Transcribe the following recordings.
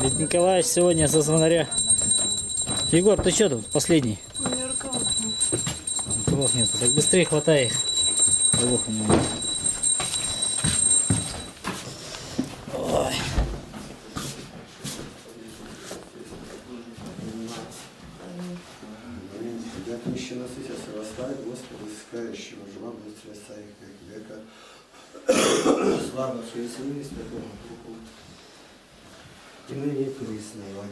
Ведь Николаевич сегодня со звонаря. Егор, ты что тут последний? У меня рукавов нет. Рукавов. Так быстрее хватай их. Рукавов у нет. Ой. Тебя нищий насытился, восставит, Господи, искающего, жива будет средства их век века. Слава Отцу и Сыну и Святому Духу. И ныне и присно, и во.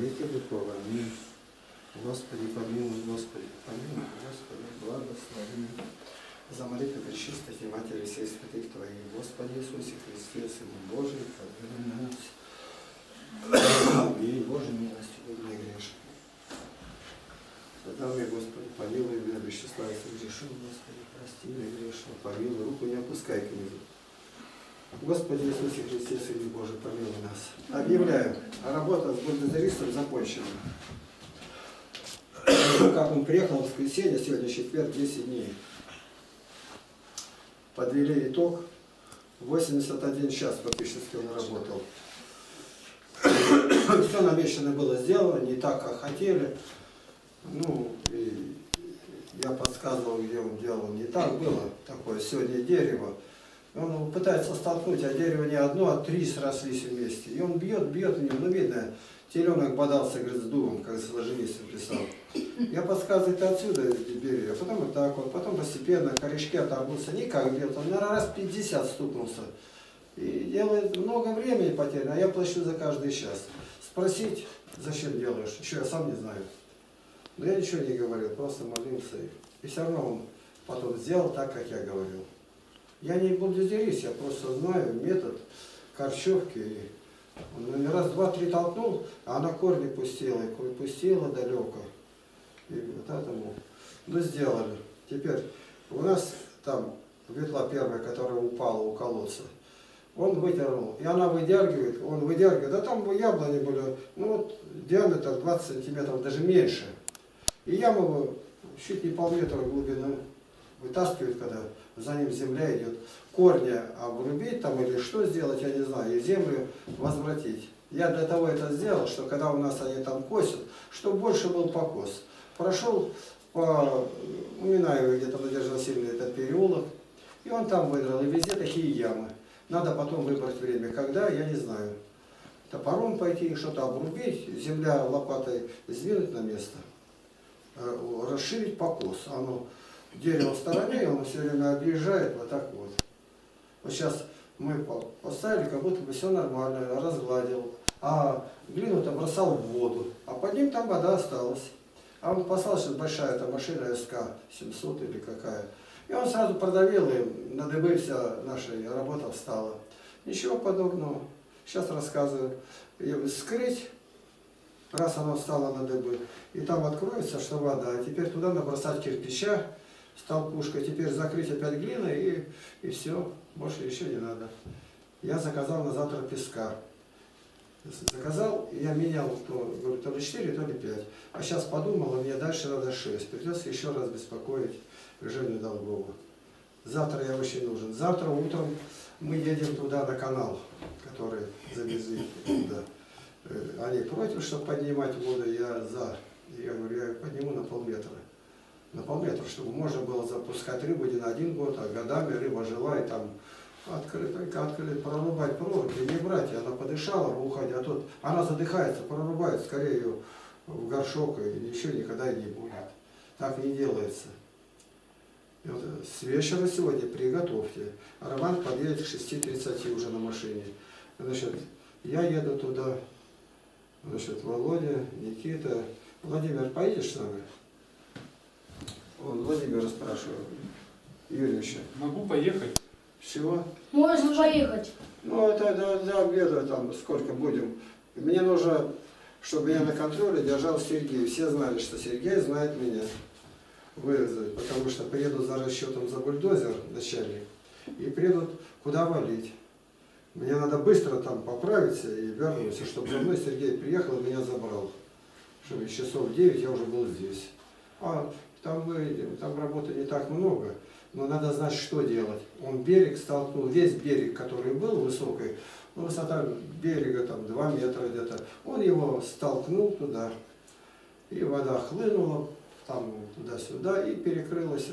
Господи, помилуй, Господи, помилуй, Господи, благослови. За молитву Пречистой Матери всех святых Твоих, Господи Иисусе Христе, Сыну Божий, подвигай нас. Аминь. Божьей милостью, не грешно. Тогда мне, Господи, помилуй меня, если грешил, Господи, прости меня грешно, помилуй, руку не опускай к низу. Господи Иисусе Христе, Сыне Божий, помилуй нас. Объявляем, работа с бульдозеристом закончена. Как он приехал в воскресенье, сегодня четверг, 10 дней. Подвели итог, 81 час фактически он работал. Все намечено было сделано, не так, как хотели. Ну, и я подсказывал, где он делал не так было, такое сегодня дерево. Он пытается столкнуть, а дерево не одно, а три срослись вместе. И он бьет, бьет в него, ну видно, теленок бодался, говорит, с дубом, как сложенистым писал. Я подсказываю, ты отсюда бери, а потом вот так вот, потом постепенно корешки оторвутся, никак бьет, он, наверное, раз 50 стукнулся. И делает много времени потеряно, а я плачу за каждый час. Спросить, зачем делаешь, еще я сам не знаю. Но я ничего не говорил, просто молился. И все равно он потом сделал так, как я говорил. Я не бульдозерист, я просто знаю метод корчевки. Он раз, два, три толкнул, а она корни пустила, и пустила далеко. И вот этому, ну, сделали. Теперь у нас там ветла первая, которая упала у колодца, он выдернул, и она выдергивает, он выдергивает, а там яблони были, ну вот диаметр 20 сантиметров, даже меньше. И яму чуть не полметра глубины вытаскивает, когда за ним земля идет. Корни обрубить там или что сделать, я не знаю, и землю возвратить. Я для того это сделал, что когда у нас они там косят, чтобы больше был покос. Прошел по Уминаеву, где-то Надежда Васильевна, этот переулок, и он там выдрал, и везде такие ямы. Надо потом выбрать время, когда, я не знаю. Топором пойти, что-то обрубить, земля лопатой сдвинуть на место расширить покос. Оно дерево в стороне, и оно все время объезжает вот так вот. Вот сейчас мы поставили, как будто бы все нормально, разгладил. А глину-то бросал в воду, а под ним там вода осталась. А он послал, что большая эта машина СК-700 или какая. И он сразу продавил, и на дыбы вся наша работа встала. Ничего подобного. Сейчас рассказываю. И скрыть раз оно встало на дыбы, и там откроется, что вода, и теперь туда набросать кирпича с толкушкой, теперь закрыть опять глиной, и, и все, больше еще не надо. Я заказал на завтра песка. Заказал, я менял, то, говорю, то ли 4, то ли 5. А сейчас подумал, мне дальше надо 6. Придется еще раз беспокоить Женю Долгову. Завтра я очень нужен. Завтра утром мы едем туда на канал, который завезли туда. Они против, чтобы поднимать воду, я за. Я говорю, я подниму на полметра. На полметра, чтобы можно было запускать рыбу не на один год, а годами рыба жила и там открыть, только открыть, прорубать провод, не брать, и она подышала в уходе, а тут она задыхается, прорубает скорее ее в горшок, и ничего никогда не будет. Так не делается. И вот с вечера сегодня приготовьте. Роман подъедет к 6.30 уже на машине. Значит, я еду туда, Значит, Володя, Никита. Владимир, поедешь с нами? Он Владимира спрашивает. Юрьевича. Могу поехать. Всего? Можно поехать. Ну, это до, до обеда там сколько будем. Мне нужно, чтобы я на контроле держал Сергей. Все знали, что Сергей знает меня. Вырезать, потому что приеду за расчетом за бульдозер начальник. И придут куда валить. Мне надо быстро там поправиться и вернуться, чтобы за мной Сергей приехал и меня забрал. Чтобы часов 9 я уже был здесь. А там выйдем, там работы не так много, но надо знать, что делать. Он берег столкнул, весь берег, который был высокий, Ну, высота берега там 2 метра где-то. Он его столкнул туда, и вода хлынула там туда-сюда и перекрылась.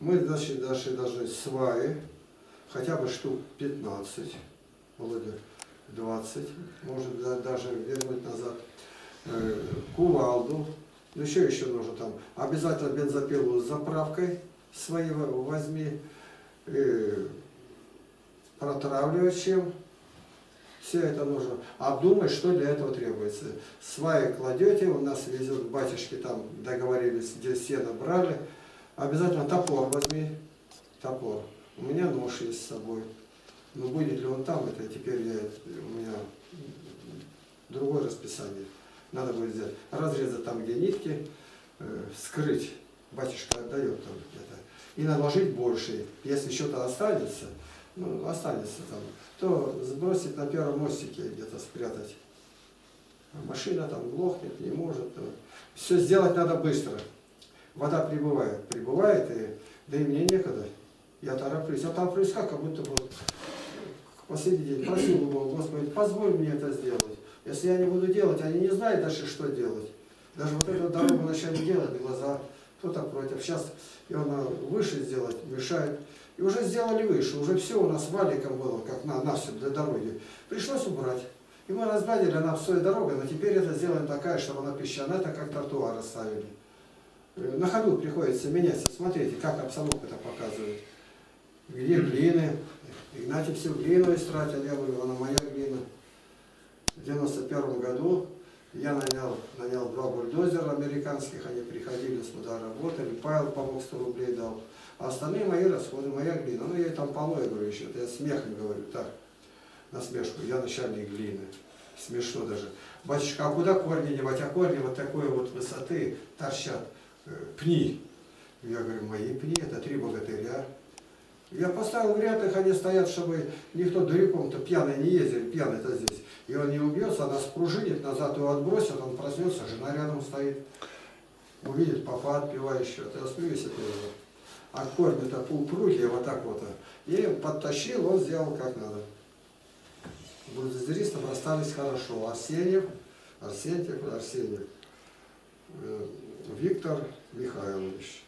Мы дошли, дошли даже сваи, хотя бы штук 15, Володя, 20, может да- даже вернуть назад. Э, Кувалду, ну еще еще нужно там, обязательно бензопилу с заправкой своей в- возьми, э, протравливать все это нужно. Обдумать, что для этого требуется. Сваи кладете, у нас везет батюшки, там договорились, где сено брали. Обязательно топор возьми. Топор. У меня нож есть с собой. Но будет ли он там, это теперь я, у меня другое расписание. Надо будет взять, разрезать там, где нитки, э, вскрыть. Батюшка отдает там где-то. И наложить больше. Если что-то останется, ну, останется там, то сбросить на первом мостике где-то спрятать. А Машина там глохнет, не может. Все сделать надо быстро. Вода прибывает, прибывает, и, да и мне некогда. Я тороплюсь. Я тороплюсь как, как будто вот последний день просил Бога, Господи, позволь мне это сделать. Если я не буду делать, они не знают дальше, что делать. Даже вот эту дорогу начали делать, глаза, кто-то против. Сейчас ее надо выше сделать, мешает. И уже сделали выше, уже все у нас валиком было, как на нас для дороги. Пришлось убрать. И мы разгадили, она своей дорогой, но теперь это сделаем такая, чтобы она песчаная, это как тротуар оставили. Э, На ходу приходится меняться. Смотрите, как обстановка это показывает. Где глины. Игнатий всю глину истратил, я говорю, она моя. В 91 году я нанял, нанял два бульдозера американских, они приходили сюда, работали, Павел помог 100 рублей дал. А остальные мои расходы, моя глина. Ну, я там полно, говорю, еще, это я смехом говорю, так, на смешку, я начальник глины. Смешно даже. Батюшка, а куда корни девать? А корни вот такой вот высоты торчат, э, пни. Я говорю, мои пни, это три богатыря. Я поставил в ряд их, они стоят, чтобы никто дуриком-то пьяный не ездил, пьяный-то здесь. И он не убьется, она спружинит, назад его отбросит, он проснется, жена рядом стоит. Увидит папа отпивающего, я смеюсь от этого. А корни-то полпрутья вот так вот. Им подтащил, он сделал как надо. Буддизеристам расстались хорошо. Арсеньев, Арсентьев, Арсеньев, э, Виктор Михайлович.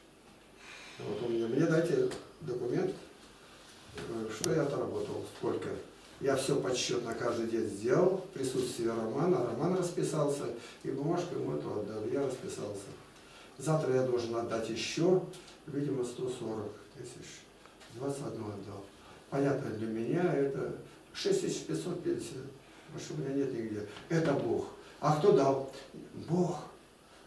Вот он мне, мне дайте документ, э, что я отработал, сколько. Я все подсчет на каждый день сделал, в присутствии Романа. Роман расписался, и бумажку ему эту отдал, я расписался. Завтра я должен отдать еще, видимо, 140 тысяч. 21 отдал. Понятно, для меня это 6550. Больше у меня нет нигде. Это Бог. А кто дал? Бог.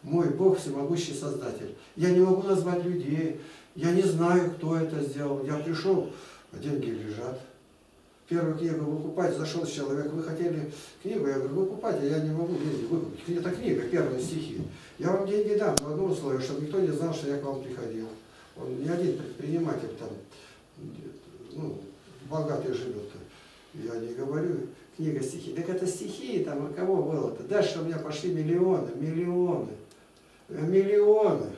Мой Бог, всемогущий Создатель. Я не могу назвать людей. Я не знаю, кто это сделал. Я пришел, а деньги лежат. Первую книгу выкупать, зашел человек, вы хотели книгу, я говорю, выкупайте, я не могу деньги выкупить. Это книга, первые стихи. Я вам деньги дам, но одно условие, чтобы никто не знал, что я к вам приходил. Он не один предприниматель там, ну, богатый живет-то. Я не говорю, книга стихи. Так это стихи, там, а кого было-то? Дальше у меня пошли миллионы, миллионы, э, миллионы.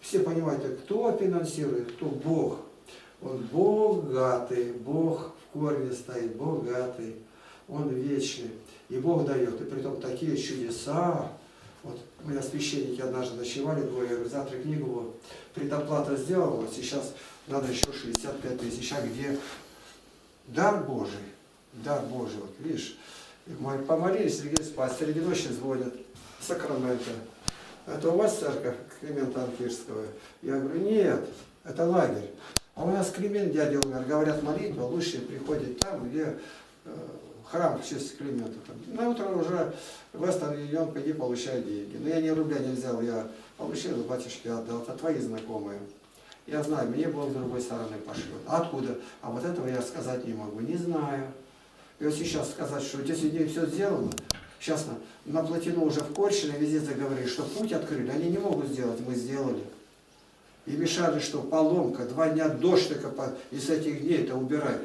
Все понимаете, кто финансирует, кто Бог. Он богатый, Бог в корне стоит, богатый, Он вечный. И Бог дает, и притом такие чудеса. Вот у меня священники однажды ночевали двое, я говорю, завтра книгу вот, предоплата сделала, сейчас надо еще 65 тысяч, а где дар Божий, дар Божий, вот видишь, И мы помолились, легли спать, среди ночи звонят, Сакраменто. Это у вас церковь Климента Анкирского? Я говорю, нет, это лагерь. А у нас Климент, дядя умер, говорят, молитва лучше приходит там, где э, храм в честь Климента. На утро уже в Эстон Юнион пойди получай деньги. Но я ни рубля не взял, я получил, батюшке отдал. Это твои знакомые. Я знаю, мне Бог с другой стороны пошлет. А откуда? А вот этого я сказать не могу. Не знаю. И вот сейчас сказать, что здесь не все сделано, сейчас на, на плотину уже в Корщино везде заговорили, что путь открыли, они не могут сделать, мы сделали. И мешали, что поломка, два дня дождь только по, из этих дней это убирать.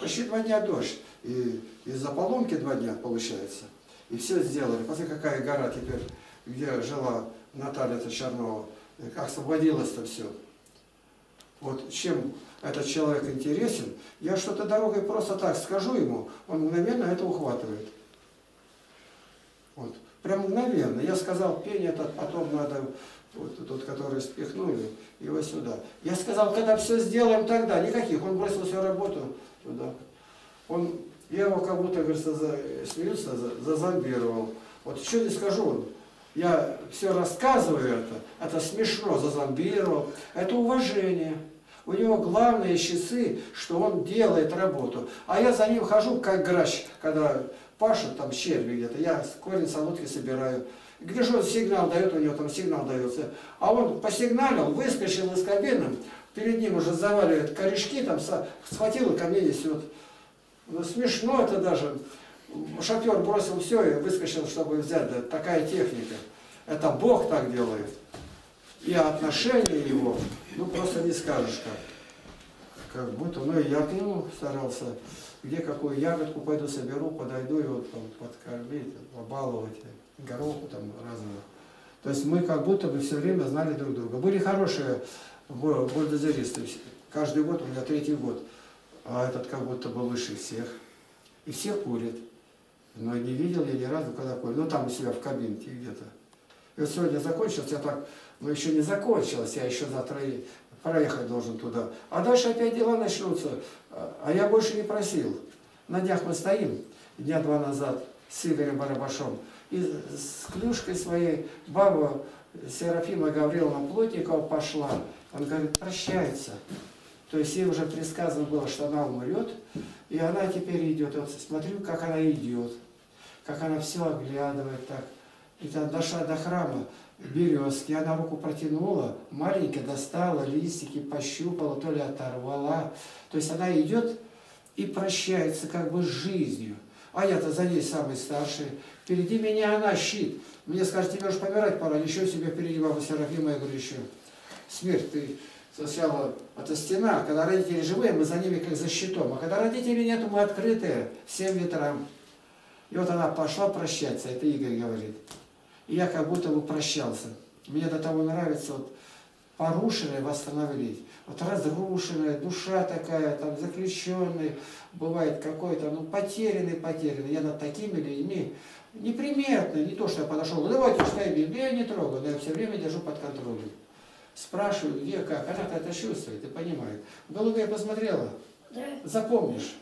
Почти два дня дождь. И из-за поломки два дня получается. И все сделали. Посмотри, какая гора теперь, где жила Наталья Чернова, как освободилось-то все. Вот чем этот человек интересен, я что-то дорогой просто так скажу ему, он мгновенно это ухватывает. Вот. Прям мгновенно. Я сказал, пень этот, потом надо, вот тот, который спихнули, его сюда. Я сказал, когда все сделаем тогда, никаких. Он бросил всю работу туда. Он, я его как будто, говорится, за, смеются, за, зазомбировал. Вот что не скажу, я все рассказываю это, это смешно, зазомбировал. Это уважение. У него главные часы, что он делает работу. А я за ним хожу, как грач, когда пашут там черви где-то, я корень солодки собираю. Гляжу, он сигнал дает, у него там сигнал дается. А он посигналил, выскочил из кабины, перед ним уже заваливает корешки, там схватил и ко мне несет. Ну, смешно это даже. Шофер бросил все и выскочил, чтобы взять. Да, такая техника. Это Бог так делает. И отношение его, ну просто не скажешь как. Как будто, ну и я к нему старался где какую ягодку пойду соберу, подойду и вот там подкормить, побаловать, гороху там разного. То есть мы как будто бы все время знали друг друга. Были хорошие бульдозеристы. Каждый год, у меня третий год. А этот как будто бы выше всех. И все курят. Но не видел я ни разу, когда курят. Ну там у себя в кабинке где-то. И вот сегодня закончилось, я так, ну еще не закончилось, я еще завтра проехать должен туда. А дальше опять дела начнутся. А я больше не просил. На днях мы стоим, дня два назад, с Игорем Барабашом, и с клюшкой своей баба Серафима Гавриловна Плотникова пошла. Он говорит, прощается. То есть ей уже предсказано было, что она умрет, и она теперь идет. Вот смотрю, как она идет, как она все оглядывает так. И там дошла до храма, березки, она руку протянула, маленькая достала, листики пощупала, то ли оторвала. То есть она идет и прощается как бы с жизнью. А я-то за ней самый старший. Впереди меня она щит. Мне скажет, тебе уж помирать пора, еще себе впереди баба Серафима. Я говорю, еще смерть, ты сначала, это стена, когда родители живые, мы за ними как за щитом. А когда родителей нету, мы открытые, всем ветрам. И вот она пошла прощаться, это Игорь говорит. И я как будто бы прощался. Мне до того нравится вот порушенное восстановить. Вот разрушенная, душа такая, там заключенный, бывает какой-то, ну, потерянный, потерянный. Я над такими людьми неприметный, не то, что я подошел, давайте читаем Библию, я не трогаю, но я все время держу под контролем. Спрашиваю, где, как, она-то это чувствует и понимает. Голубая посмотрела, Да. запомнишь.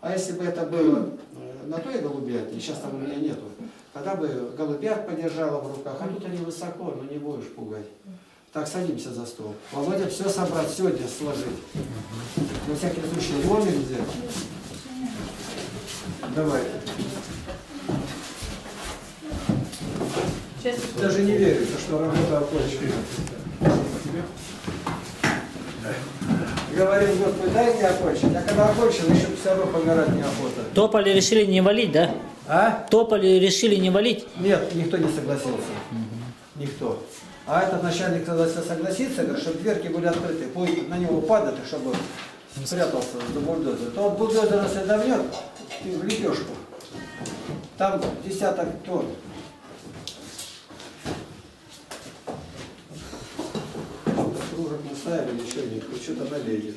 А если бы это было э, на той голубятне, сейчас там у меня нету, тогда бы голубят подержала в руках, а тут они высоко, но не будешь пугать. Так, садимся за стол. Володя, все собрать, сегодня сложить. На всякий случай ломик взять. Давай. Даже не верится, что работа окончена. Говорим, Господи, дай мне окончить. А когда окончил, еще все равно помирать неохота. Тополи решили не валить, да? А? Тополи решили не валить? Нет, никто не согласился. Никто. А этот начальник согласился согласиться, говорит, чтобы дверки были открыты, будет на него падать, чтобы спрятался за бульдозер. То он бульдозер, давнет, и в лепешку. Там десяток тонн. Кружек наставили, еще нет, что-то налейте.